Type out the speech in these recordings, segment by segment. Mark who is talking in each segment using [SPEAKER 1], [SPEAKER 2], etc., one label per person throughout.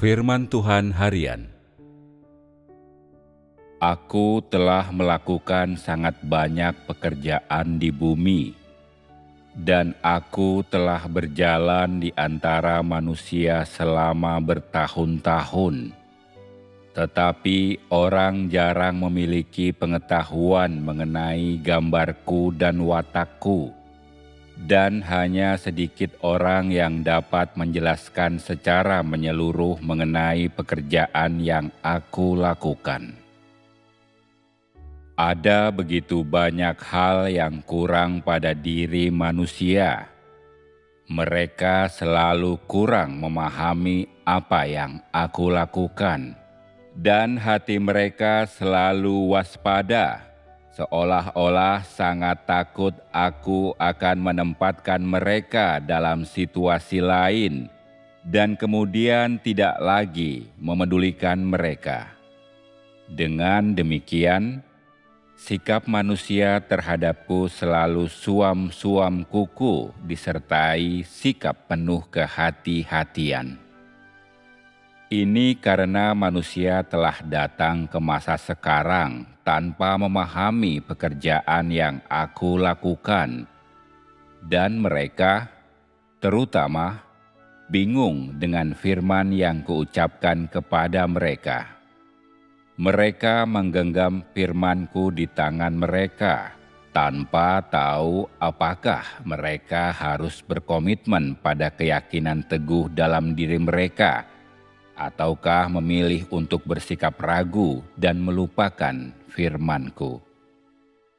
[SPEAKER 1] Firman Tuhan Harian Aku telah melakukan sangat banyak pekerjaan di bumi, dan aku telah berjalan di antara manusia selama bertahun-tahun. Tetapi orang jarang memiliki pengetahuan mengenai gambarku dan watakku dan hanya sedikit orang yang dapat menjelaskan secara menyeluruh mengenai pekerjaan yang aku lakukan. Ada begitu banyak hal yang kurang pada diri manusia. Mereka selalu kurang memahami apa yang aku lakukan, dan hati mereka selalu waspada seolah-olah sangat takut aku akan menempatkan mereka dalam situasi lain dan kemudian tidak lagi memedulikan mereka. Dengan demikian, sikap manusia terhadapku selalu suam-suam kuku disertai sikap penuh kehati-hatian. Ini karena manusia telah datang ke masa sekarang tanpa memahami pekerjaan yang aku lakukan, dan mereka, terutama, bingung dengan firman yang kuucapkan kepada mereka. Mereka menggenggam firmanku di tangan mereka tanpa tahu apakah mereka harus berkomitmen pada keyakinan teguh dalam diri mereka ataukah memilih untuk bersikap ragu dan melupakan firmanku.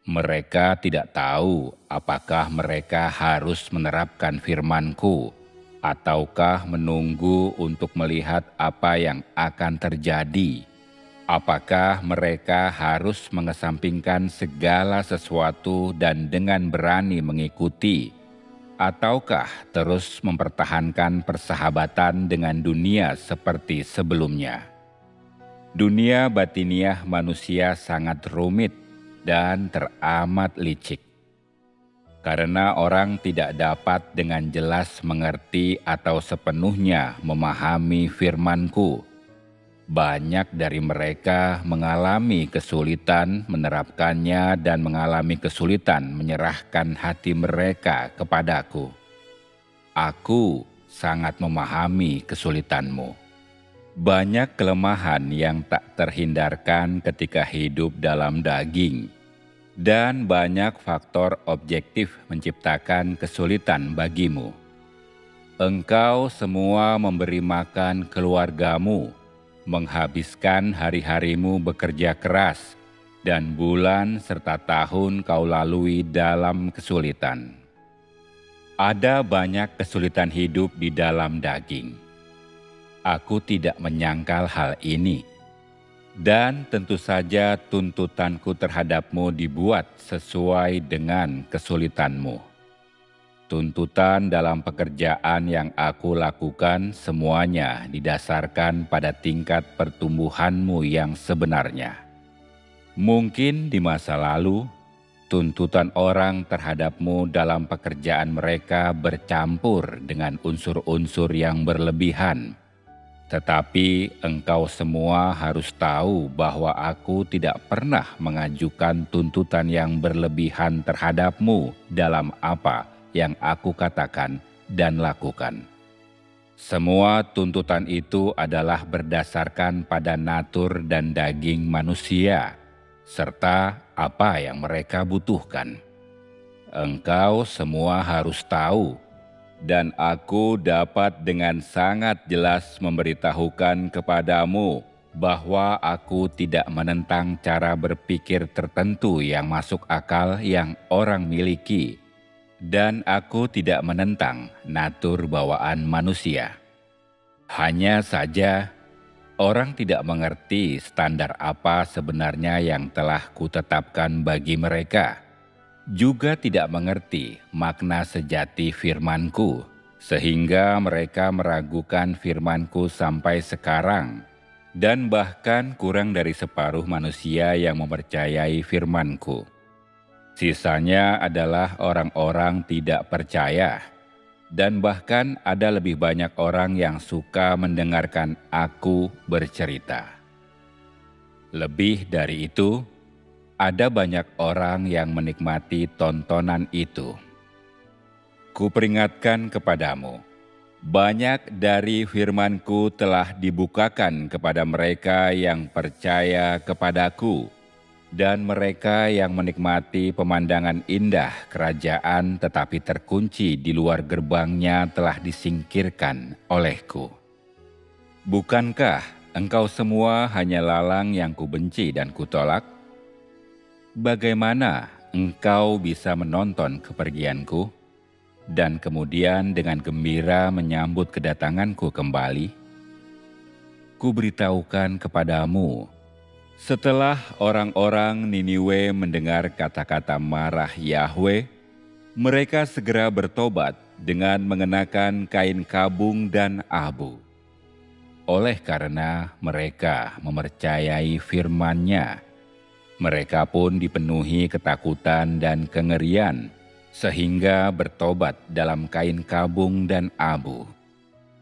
[SPEAKER 1] Mereka tidak tahu apakah mereka harus menerapkan firmanku, ataukah menunggu untuk melihat apa yang akan terjadi. Apakah mereka harus mengesampingkan segala sesuatu dan dengan berani mengikuti ataukah terus mempertahankan persahabatan dengan dunia seperti sebelumnya? Dunia batiniah manusia sangat rumit dan teramat licik. Karena orang tidak dapat dengan jelas mengerti atau sepenuhnya memahami firmanku, banyak dari mereka mengalami kesulitan menerapkannya dan mengalami kesulitan menyerahkan hati mereka kepadaku. Aku sangat memahami kesulitanmu. Banyak kelemahan yang tak terhindarkan ketika hidup dalam daging, dan banyak faktor objektif menciptakan kesulitan bagimu. Engkau semua memberi makan keluargamu menghabiskan hari-harimu bekerja keras, dan bulan serta tahun kau lalui dalam kesulitan. Ada banyak kesulitan hidup di dalam daging. Aku tidak menyangkal hal ini, dan tentu saja tuntutanku terhadapmu dibuat sesuai dengan kesulitanmu tuntutan dalam pekerjaan yang aku lakukan semuanya didasarkan pada tingkat pertumbuhanmu yang sebenarnya. Mungkin di masa lalu, tuntutan orang terhadapmu dalam pekerjaan mereka bercampur dengan unsur-unsur yang berlebihan. Tetapi engkau semua harus tahu bahwa aku tidak pernah mengajukan tuntutan yang berlebihan terhadapmu dalam apa yang aku katakan dan lakukan. Semua tuntutan itu adalah berdasarkan pada natur dan daging manusia, serta apa yang mereka butuhkan. Engkau semua harus tahu, dan aku dapat dengan sangat jelas memberitahukan kepadamu bahwa aku tidak menentang cara berpikir tertentu yang masuk akal yang orang miliki dan aku tidak menentang natur bawaan manusia. Hanya saja, orang tidak mengerti standar apa sebenarnya yang telah kutetapkan bagi mereka, juga tidak mengerti makna sejati firmanku, sehingga mereka meragukan firmanku sampai sekarang, dan bahkan kurang dari separuh manusia yang mempercayai firmanku. Sisanya adalah orang-orang tidak percaya, dan bahkan ada lebih banyak orang yang suka mendengarkan aku bercerita. Lebih dari itu, ada banyak orang yang menikmati tontonan itu. Kuperingatkan kepadamu, banyak dari firmanku telah dibukakan kepada mereka yang percaya kepadaku dan mereka yang menikmati pemandangan indah kerajaan tetapi terkunci di luar gerbangnya telah disingkirkan olehku. Bukankah engkau semua hanya lalang yang kubenci dan kutolak? Bagaimana engkau bisa menonton kepergianku dan kemudian dengan gembira menyambut kedatanganku kembali? Kuberitahukan kepadamu setelah orang-orang Niniwe mendengar kata-kata marah Yahweh, mereka segera bertobat dengan mengenakan kain kabung dan abu. Oleh karena mereka mempercayai firman-Nya, mereka pun dipenuhi ketakutan dan kengerian, sehingga bertobat dalam kain kabung dan abu.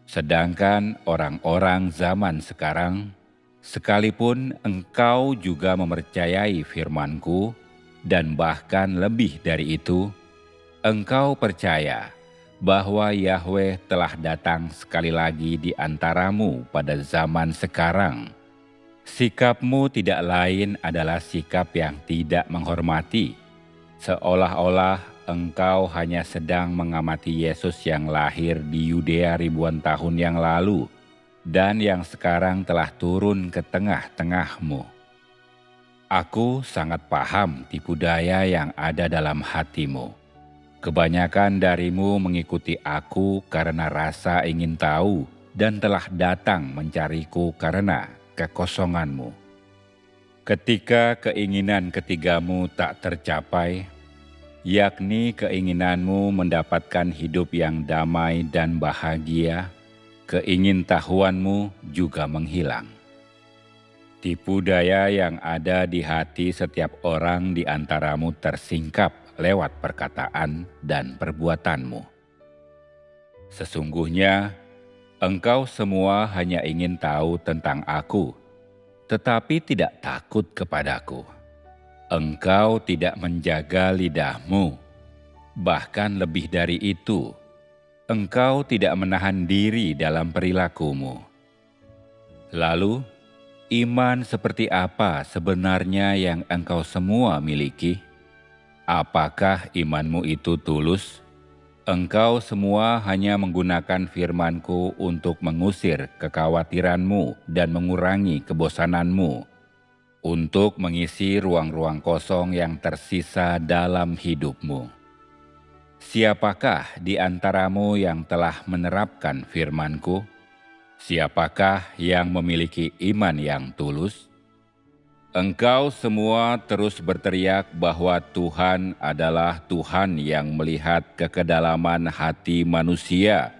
[SPEAKER 1] Sedangkan orang-orang zaman sekarang Sekalipun engkau juga mempercayai firmanku, dan bahkan lebih dari itu, engkau percaya bahwa Yahweh telah datang sekali lagi di antaramu pada zaman sekarang. Sikapmu tidak lain adalah sikap yang tidak menghormati, seolah-olah engkau hanya sedang mengamati Yesus yang lahir di Yudea ribuan tahun yang lalu dan yang sekarang telah turun ke tengah-tengahmu. Aku sangat paham tipu daya yang ada dalam hatimu. Kebanyakan darimu mengikuti aku karena rasa ingin tahu dan telah datang mencariku karena kekosonganmu. Ketika keinginan ketigamu tak tercapai, yakni keinginanmu mendapatkan hidup yang damai dan bahagia, keingintahuanmu juga menghilang. Tipu daya yang ada di hati setiap orang di antaramu tersingkap lewat perkataan dan perbuatanmu. Sesungguhnya, engkau semua hanya ingin tahu tentang aku, tetapi tidak takut kepadaku. Engkau tidak menjaga lidahmu, bahkan lebih dari itu, engkau tidak menahan diri dalam perilakumu. Lalu, iman seperti apa sebenarnya yang engkau semua miliki? Apakah imanmu itu tulus? Engkau semua hanya menggunakan firmanku untuk mengusir kekhawatiranmu dan mengurangi kebosananmu, untuk mengisi ruang-ruang kosong yang tersisa dalam hidupmu. Siapakah di antaramu yang telah menerapkan firmanku? Siapakah yang memiliki iman yang tulus? Engkau semua terus berteriak bahwa Tuhan adalah Tuhan yang melihat ke kedalaman hati manusia.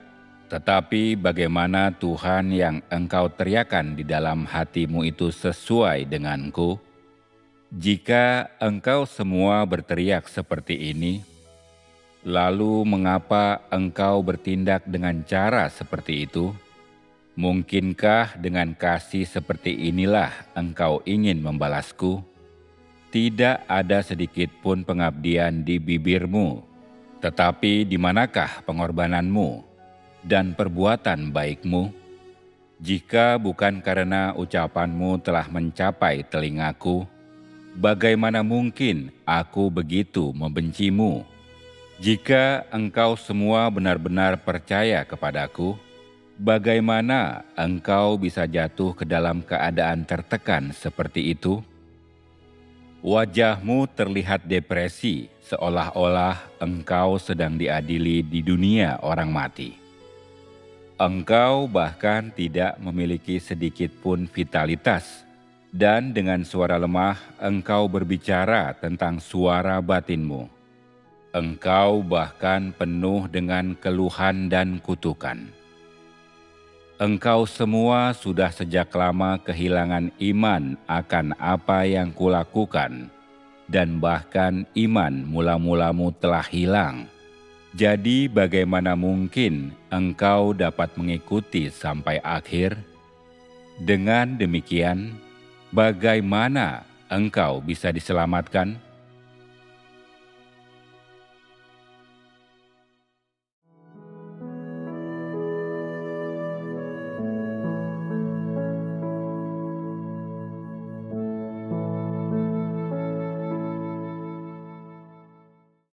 [SPEAKER 1] Tetapi bagaimana Tuhan yang engkau teriakan di dalam hatimu itu sesuai denganku? Jika engkau semua berteriak seperti ini, Lalu, mengapa engkau bertindak dengan cara seperti itu? Mungkinkah dengan kasih seperti inilah engkau ingin membalasku? Tidak ada sedikit pun pengabdian di bibirmu, tetapi di manakah pengorbananmu dan perbuatan baikmu? Jika bukan karena ucapanmu telah mencapai telingaku, bagaimana mungkin aku begitu membencimu?' Jika engkau semua benar-benar percaya kepadaku, bagaimana engkau bisa jatuh ke dalam keadaan tertekan seperti itu? Wajahmu terlihat depresi, seolah-olah engkau sedang diadili di dunia orang mati. Engkau bahkan tidak memiliki sedikit pun vitalitas, dan dengan suara lemah engkau berbicara tentang suara batinmu Engkau bahkan penuh dengan keluhan dan kutukan engkau semua sudah sejak lama kehilangan iman akan apa yang kulakukan, dan bahkan iman mula-mulamu telah hilang. Jadi bagaimana mungkin engkau dapat mengikuti sampai akhir? Dengan demikian, bagaimana engkau bisa diselamatkan?'